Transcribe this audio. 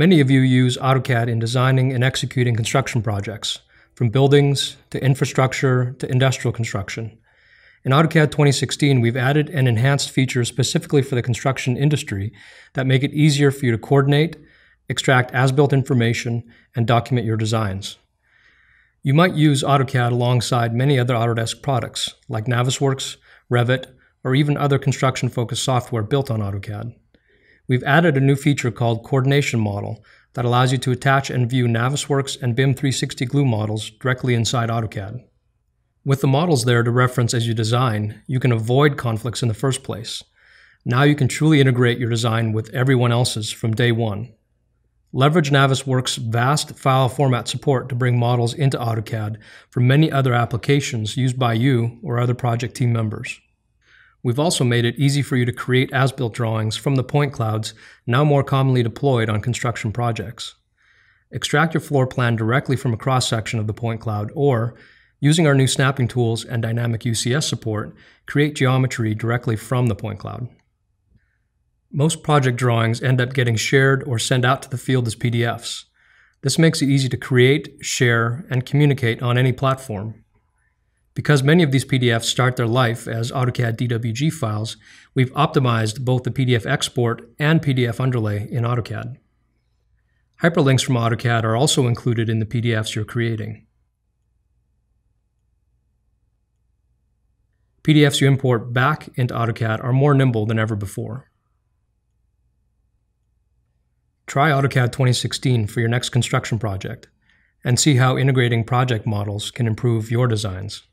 Many of you use AutoCAD in designing and executing construction projects, from buildings to infrastructure to industrial construction. In AutoCAD 2016, we've added and enhanced features specifically for the construction industry that make it easier for you to coordinate, extract as-built information, and document your designs. You might use AutoCAD alongside many other Autodesk products like Navisworks, Revit, or even other construction-focused software built on AutoCAD. We've added a new feature called Coordination Model that allows you to attach and view Navisworks and BIM 360 glue models directly inside AutoCAD. With the models there to reference as you design, you can avoid conflicts in the first place. Now you can truly integrate your design with everyone else's from day one. Leverage Navisworks' vast file format support to bring models into AutoCAD for many other applications used by you or other project team members. We've also made it easy for you to create as-built drawings from the point clouds now more commonly deployed on construction projects. Extract your floor plan directly from a cross-section of the point cloud or, using our new snapping tools and dynamic UCS support, create geometry directly from the point cloud. Most project drawings end up getting shared or sent out to the field as PDFs. This makes it easy to create, share, and communicate on any platform. Because many of these PDFs start their life as AutoCAD DWG files, we've optimized both the PDF export and PDF underlay in AutoCAD. Hyperlinks from AutoCAD are also included in the PDFs you're creating. PDFs you import back into AutoCAD are more nimble than ever before. Try AutoCAD 2016 for your next construction project and see how integrating project models can improve your designs.